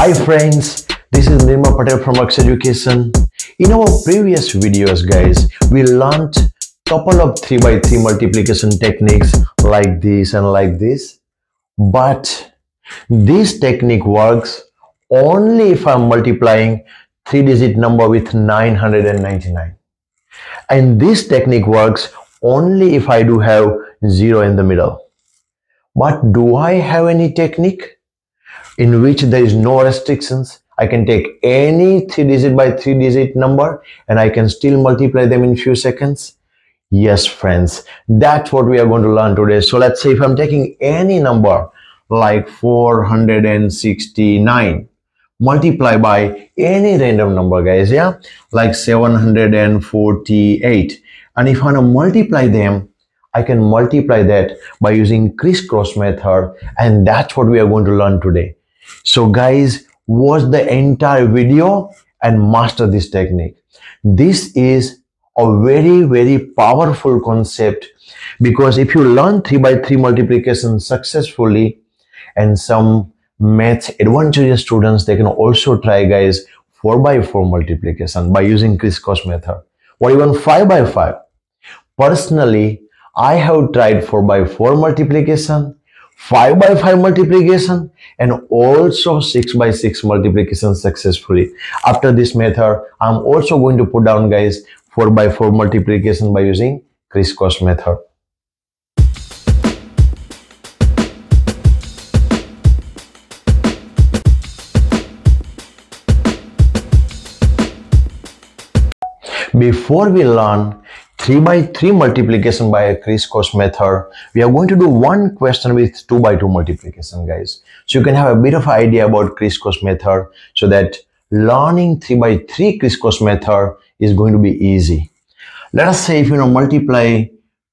Hi friends, this is Nirmal Patel from Ux Education. In our previous videos guys, we learned couple of 3 by 3 multiplication techniques like this and like this. But this technique works only if I'm multiplying 3 digit number with 999. And this technique works only if I do have 0 in the middle. But do I have any technique in which there is no restrictions? I can take any 3 digit by 3 digit number and I can still multiply them in few seconds. Yes, friends, that's what we are going to learn today. So let's say if I'm taking any number like 469 multiply by any random number guys yeah like 748 and if I want to multiply them I can multiply that by using crisscross method and that's what we are going to learn today. So guys, watch the entire video and master this technique. This is a very, very powerful concept because if you learn 3 by 3 multiplication successfully and some maths adventurous students, they can also try guys 4 by 4 multiplication by using crisscross method or even 5 by 5. Personally, I have tried 4 by 4 multiplication, 5 by 5 multiplication and also 6 by 6 multiplication successfully. After this method, I'm also going to put down guys 4 by 4 multiplication by using crisscross method. Before we learn 3 by 3 multiplication by a crisscross method, we are going to do one question with 2 by 2 multiplication, guys. So you can have a bit of idea about crisscross method so that learning 3 by 3 crisscross method is going to be easy. Let us say if you know multiply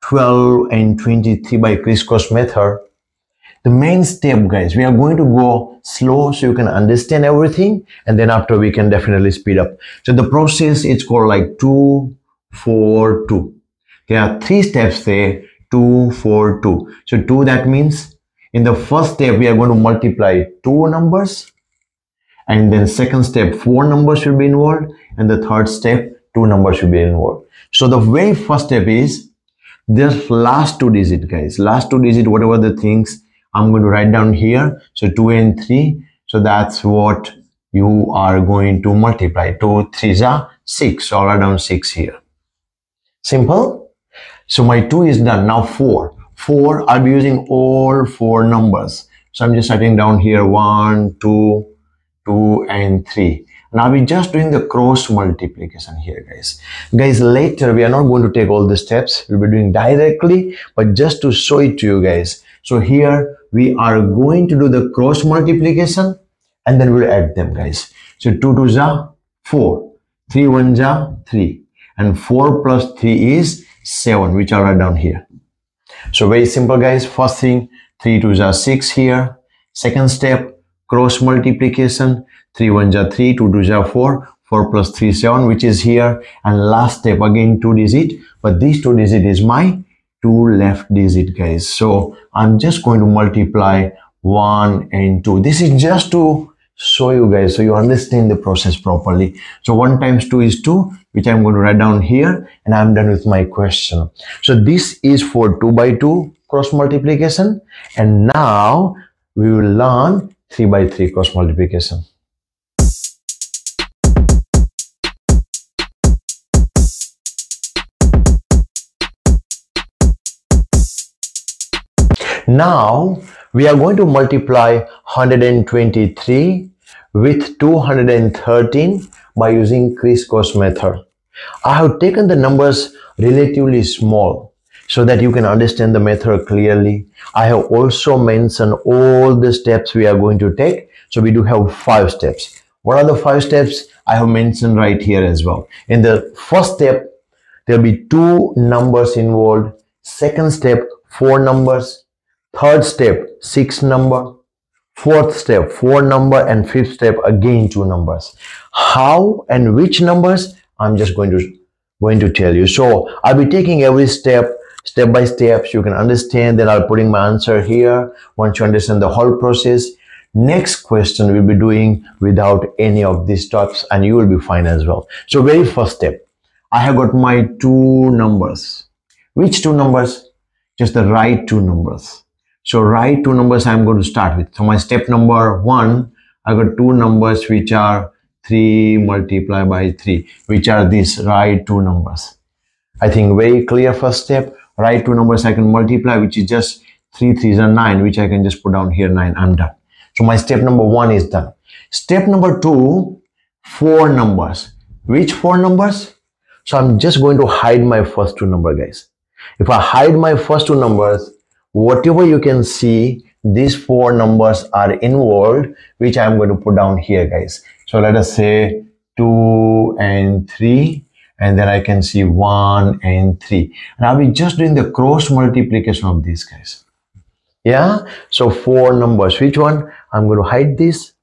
12 and 23 by crisscross method, the main step guys, we are going to go slow so you can understand everything and then after we can definitely speed up. So the process is called like 2, 4, 2. There are three steps there, 2, 4, 2. So 2 that means in the first step we are going to multiply two numbers and then second step four numbers should be involved and the third step two numbers should be involved. So the very first step is this last two digit guys, last two digit whatever the things I'm going to write down here. So 2 and 3. So that's what you are going to multiply. 2, 3 are 6. So I'll write down 6 here. Simple. So my 2 is done. Now 4. 4, I'll be using all 4 numbers. So I'm just writing down here 1, 2, 2 and 3. Now be just doing the cross multiplication here guys. Guys later we are not going to take all the steps. We'll be doing directly but just to show it to you guys. So here we are going to do the cross multiplication and then we'll add them guys. So 2 2 ja 4, 3 1 ja 3 and 4 plus 3 is 7 which I'll write down here. So very simple guys. First thing 3 2 ja 6 here. Second step cross multiplication. 3 1 ja 3, 2 2 ja 4, 4 plus 3 7 which is here. And last step again 2 digit. But this 2 digit is my two left digit guys. So i'm just going to multiply one and two. This is just to show you guys so you understand the process properly. So one times two is two which i'm going to write down here and i'm done with my question so this is for two by two cross multiplication and now we will learn three by three cross multiplication Now we are going to multiply 123 with 213 by using crisscross method. I have taken the numbers relatively small so that you can understand the method clearly. I have also mentioned all the steps we are going to take. So we do have five steps. What are the five steps? I have mentioned right here as well. In the first step, there will be two numbers involved. Second step, four numbers. Third step, six number. Fourth step, four number. And fifth step, again two numbers. How and which numbers? I'm just going to going to tell you. So I'll be taking every step step by step so you can understand. Then I'll putting my answer here. Once you understand the whole process, next question we'll be doing without any of these steps and you will be fine as well so very first step i have got my two numbers which two numbers just the right two numbers so right two numbers i'm going to start with so my step number one i got two numbers which are 3 multiplied by 3 which are these right two numbers. I think very clear first step right two numbers i can multiply which is just 3 3s are 9 which i can just put down here 9 i'm done. So my step number one is done. Step number two four numbers. Which four numbers? So i'm just going to hide my first two number guys. If i hide my first two numbers whatever you can see these four numbers are involved which i'm going to put down here guys so let us say 2 and 3 and then I can see 1 and 3 and I'll be just doing the cross multiplication of these guys. Yeah? So four numbers. Which one? I'm going to hide this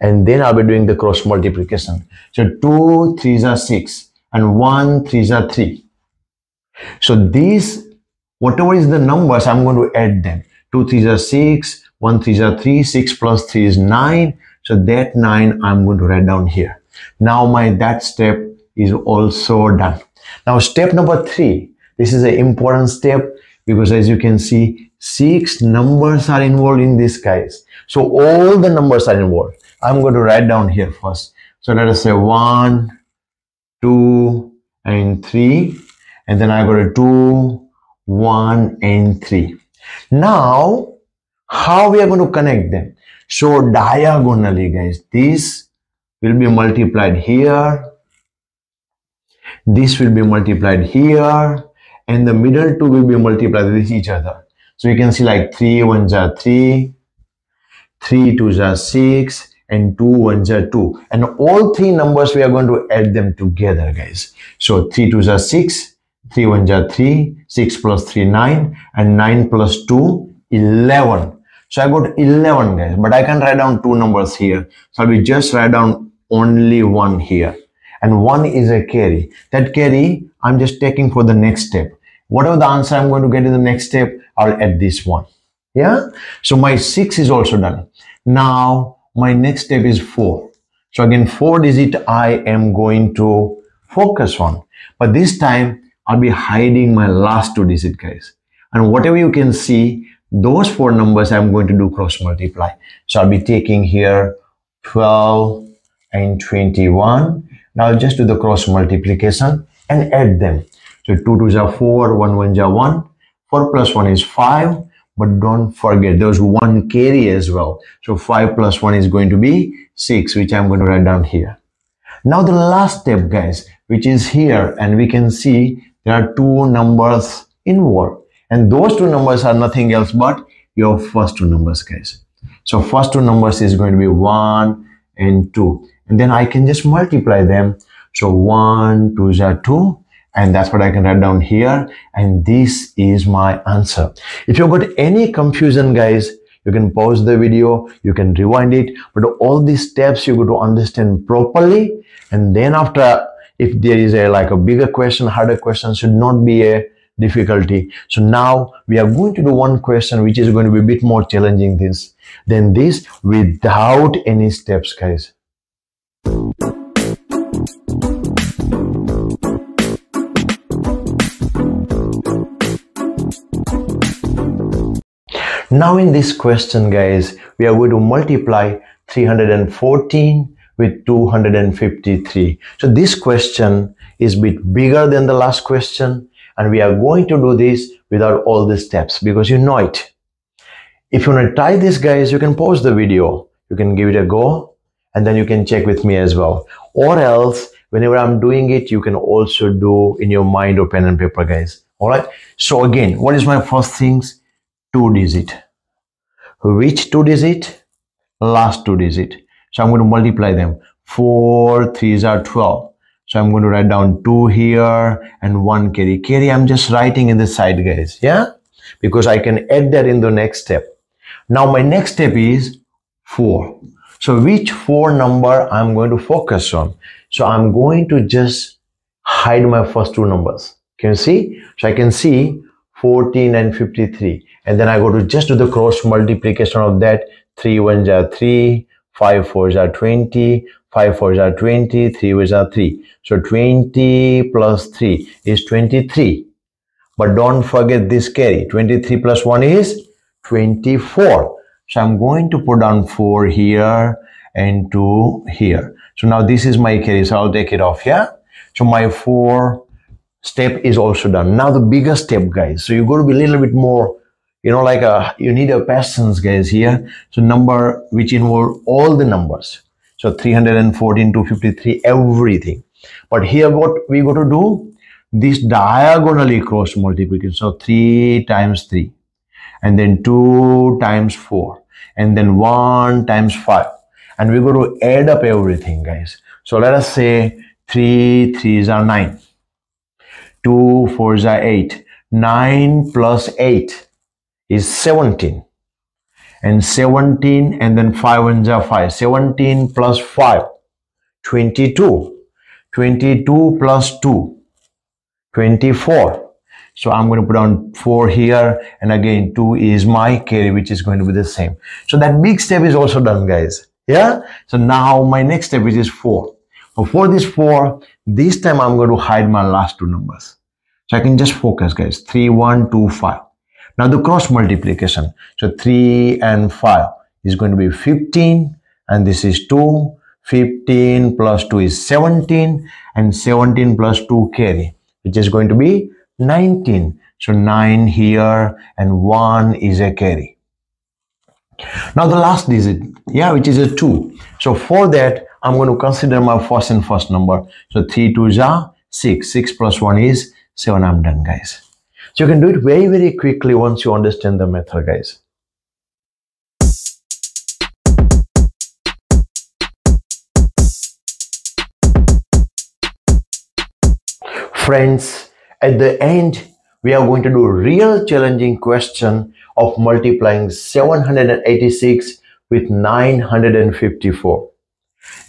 and then I'll be doing the cross multiplication. So 2 3s are 6 and 1 3s are 3 so these whatever is the numbers I'm going to add them. 2 3s are 6 1 3s are 3 6 plus 3 is 9 so that 9 I'm going to write down here now my that step is also done. Now step number three, this is an important step because as you can see, six numbers are involved in this guys. So all the numbers are involved. I'm going to write down here first. So let us say one, two, and three. And then I go to two, one, and three. Now, how we are going to connect them? So diagonally, guys, this will be multiplied here this will be multiplied here and the middle two will be multiplied with each other. So you can see like 3 ones are 3, 3 twos are 6 and 2 ones are 2. And all three numbers we are going to add them together guys. So 3 twos are 6, 3 ones are 3, 6 plus 3 9 and 9 plus 2 11. So I got 11 guys but I can write down two numbers here. So I will just write down only one here and one is a carry. That carry I'm just taking for the next step. Whatever the answer I'm going to get in the next step, I'll add this one. Yeah. So my six is also done. Now my next step is four. So again, four digit I am going to focus on. But this time I'll be hiding my last two digit guys. And whatever you can see, those four numbers I'm going to do cross multiply. So I'll be taking here 12 and 21 now just do the cross multiplication and add them. So 2 2s are 4, 1 1 are 1. 4 plus 1 is 5. But don't forget there's one carry as well. So 5 plus 1 is going to be 6 which I'm going to write down here. Now the last step guys which is here and we can see there are two numbers involved and those two numbers are nothing else but your first two numbers guys. So first two numbers is going to be 1 and 2 and then I can just multiply them. So 1, 2 is 2 and that's what I can write down here and this is my answer. If you've got any confusion guys, you can pause the video, you can rewind it, but all these steps you got to understand properly and then after if there is a like a bigger question, harder question should not be a difficulty. So now we are going to do one question which is going to be a bit more challenging this than this without any steps guys. Now in this question guys, we are going to multiply 314 with 253. So this question is a bit bigger than the last question and we are going to do this without all the steps because you know it. If you want to try this guys, you can pause the video. You can give it a go and then you can check with me as well. Or else whenever i'm doing it you can also do in your mind or pen and paper guys. All right so again what is my first things? Two digit. Which two digit? Last two digit. So i'm going to multiply them. Four threes are 12 so i'm going to write down two here and one carry carry i'm just writing in the side guys yeah because i can add that in the next step now my next step is four so which four number I'm going to focus on? So I'm going to just hide my first two numbers. Can you see? So I can see 14 and 53. And then I go to just do the cross multiplication of that 3 ones are 3, 5 fours are 20, 5 fours are 20, 3 ones are 3. So 20 plus 3 is 23. But don't forget this carry. 23 plus 1 is 24. So I'm going to put down 4 here and 2 here. So now this is my carry. So I'll take it off here. So my 4 step is also done. Now the bigger step, guys. So you got to be a little bit more, you know, like a, uh, you need a patience, guys, here. So number which involve all the numbers. So 314, 253, everything. But here what we got to do, this diagonally cross multiplication. So 3 times 3 and then 2 times 4 and then 1 times 5 and we're going to add up everything guys so let us say 3 3s are 9 2 4s are 8 9 plus 8 is 17 and 17 and then 5 and 5 17 plus 5 22 22 plus 2 24 so I'm going to put on 4 here and again 2 is my carry which is going to be the same. So that big step is also done guys. Yeah. So now my next step which is 4. So for this 4, this time I'm going to hide my last two numbers. So I can just focus guys 3, 1, 2, 5. Now the cross multiplication. So 3 and 5 is going to be 15 and this is 2. 15 plus 2 is 17 and 17 plus 2 carry which is going to be 19. So 9 here and 1 is a carry. Now the last digit, yeah, which is a 2. So for that, I'm going to consider my first and first number. So 3 2 is 6. 6 plus 1 is 7. I'm done, guys. So you can do it very, very quickly once you understand the method, guys. Friends, at the end, we are going to do a real challenging question of multiplying 786 with 954.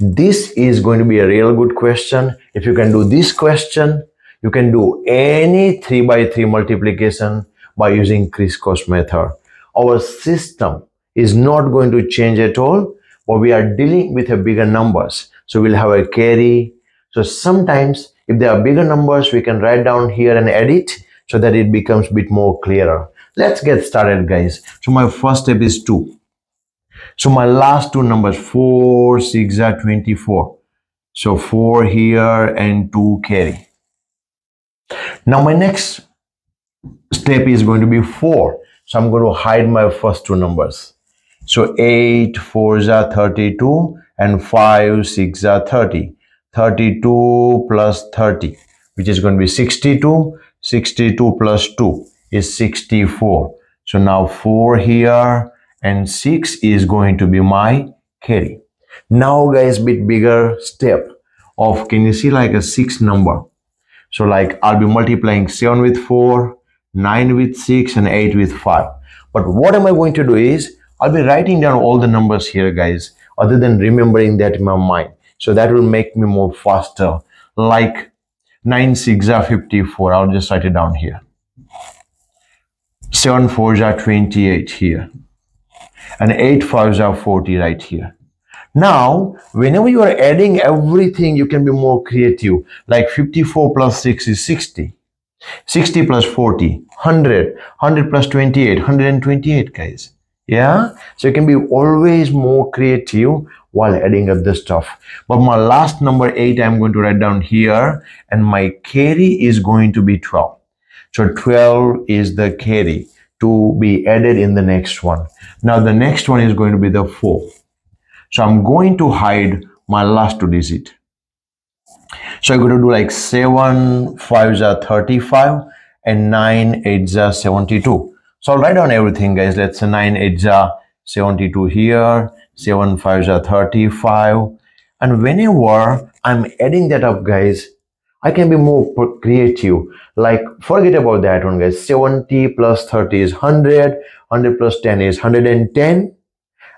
This is going to be a real good question. If you can do this question, you can do any 3 by 3 multiplication by using crisscross method. Our system is not going to change at all, but we are dealing with a bigger numbers. So we'll have a carry. So sometimes if there are bigger numbers, we can write down here and edit so that it becomes a bit more clearer. Let's get started, guys. So my first step is 2. So my last two numbers, 4, 6 are 24. So 4 here and 2 carry. Now my next step is going to be 4. So I'm going to hide my first two numbers. So 8, 4 are 32 and 5, 6 are 30. 32 plus 30 which is going to be 62 62 plus 2 is 64 so now 4 here and 6 is going to be my carry now guys bit bigger step of can you see like a 6 number so like I'll be multiplying 7 with 4 9 with 6 and 8 with 5 but what am I going to do is I'll be writing down all the numbers here guys other than remembering that in my mind so that will make me more faster. Like 9 6 are 54. I'll just write it down here. 7 4s are 28 here. And 8 5s are 40 right here. Now, whenever you are adding everything, you can be more creative. Like 54 plus 6 is 60. 60 plus 40, 100. 100 plus 28, 128 guys. Yeah. So you can be always more creative while adding up the stuff. But my last number 8 I'm going to write down here and my carry is going to be 12. So 12 is the carry to be added in the next one. Now the next one is going to be the 4. So I'm going to hide my last two digit. So I'm going to do like 7 5s are 35 and 9 8s are 72. So I'll write down everything guys. Let's say 9 8s are 72 here 7 5s are 35 and whenever i'm adding that up guys i can be more creative like forget about that one guys 70 plus 30 is 100 100 plus 10 is 110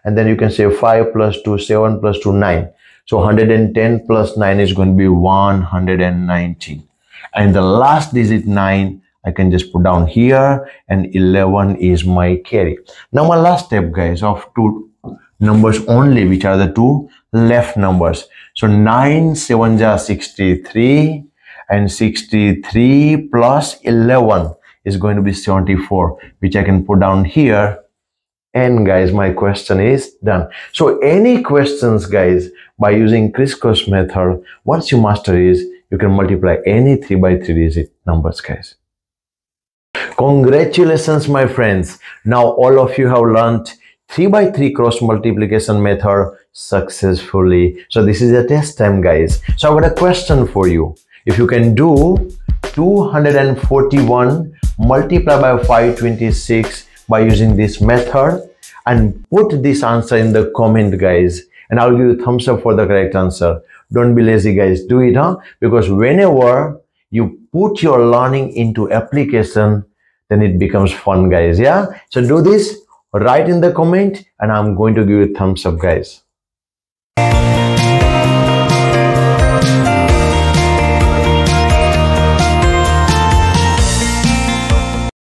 and then you can say 5 plus 2 7 plus 2 9 so 110 plus 9 is going to be 119 and the last digit 9 I can just put down here and 11 is my carry. Now my last step guys of two numbers only, which are the two left numbers. So 9 7 ja 63 and 63 plus 11 is going to be 74, which I can put down here. And guys, my question is done. So any questions, guys, by using crisscross method, once you master is, you can multiply any 3 by 3 digit numbers, guys. Congratulations, my friends. Now all of you have learned 3 by 3 cross multiplication method successfully. So this is a test time, guys. So I've got a question for you. If you can do 241 multiplied by 526 by using this method and put this answer in the comment, guys. And I'll give you thumbs up for the correct answer. Don't be lazy, guys. Do it, huh? Because whenever you put your learning into application, then it becomes fun, guys. Yeah. So do this write in the comment and I'm going to give you a thumbs up guys.